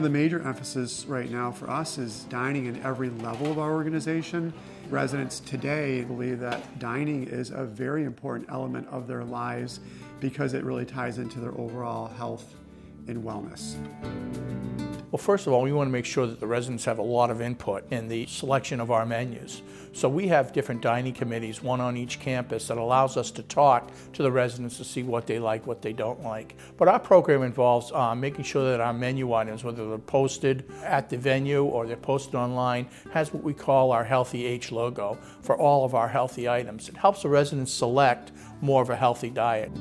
of the major emphasis right now for us is dining in every level of our organization. Residents today believe that dining is a very important element of their lives because it really ties into their overall health and wellness. Well, first of all, we want to make sure that the residents have a lot of input in the selection of our menus. So we have different dining committees, one on each campus, that allows us to talk to the residents to see what they like, what they don't like. But our program involves uh, making sure that our menu items, whether they're posted at the venue or they're posted online, has what we call our Healthy H logo for all of our healthy items. It helps the residents select more of a healthy diet.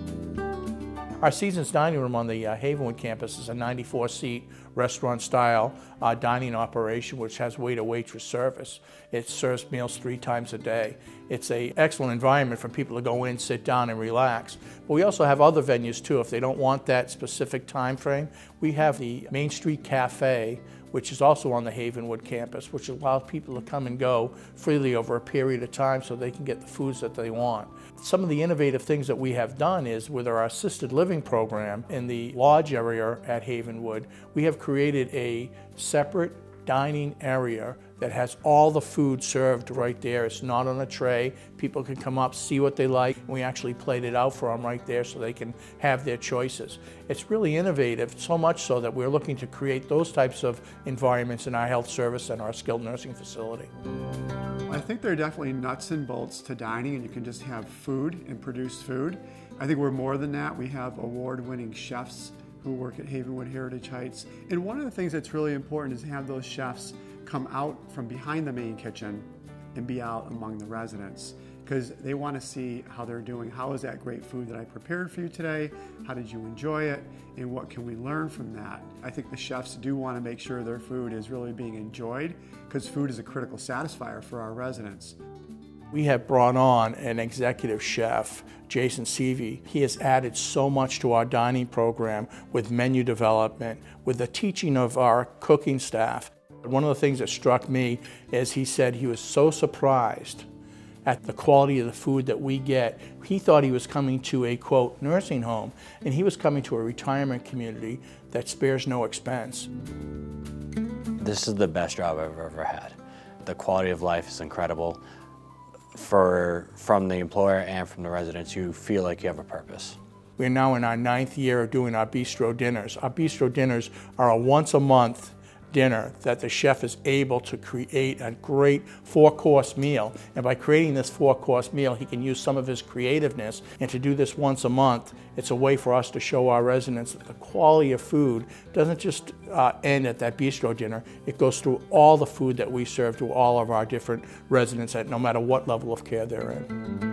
Our Seasons Dining Room on the uh, Havenwood campus is a 94-seat restaurant-style uh, dining operation which has waiter-waitress service. It serves meals three times a day. It's an excellent environment for people to go in, sit down, and relax. But we also have other venues too. If they don't want that specific time frame, we have the Main Street Cafe which is also on the Havenwood campus, which allows people to come and go freely over a period of time so they can get the foods that they want. Some of the innovative things that we have done is with our assisted living program in the lodge area at Havenwood, we have created a separate dining area that has all the food served right there. It's not on a tray. People can come up, see what they like. We actually played it out for them right there so they can have their choices. It's really innovative, so much so that we're looking to create those types of environments in our health service and our skilled nursing facility. I think there are definitely nuts and bolts to dining, and you can just have food and produce food. I think we're more than that. We have award winning chefs who work at Havenwood Heritage Heights. And one of the things that's really important is to have those chefs come out from behind the main kitchen and be out among the residents because they want to see how they're doing. How is that great food that I prepared for you today? How did you enjoy it? And what can we learn from that? I think the chefs do want to make sure their food is really being enjoyed because food is a critical satisfier for our residents. We have brought on an executive chef, Jason Seavey. He has added so much to our dining program with menu development, with the teaching of our cooking staff. One of the things that struck me is he said he was so surprised at the quality of the food that we get. He thought he was coming to a quote nursing home and he was coming to a retirement community that spares no expense. This is the best job I've ever had. The quality of life is incredible for from the employer and from the residents. You feel like you have a purpose. We're now in our ninth year of doing our bistro dinners. Our bistro dinners are a once a month dinner that the chef is able to create a great four-course meal. And by creating this four-course meal, he can use some of his creativeness. And to do this once a month, it's a way for us to show our residents that the quality of food doesn't just uh, end at that bistro dinner. It goes through all the food that we serve to all of our different residents at no matter what level of care they're in.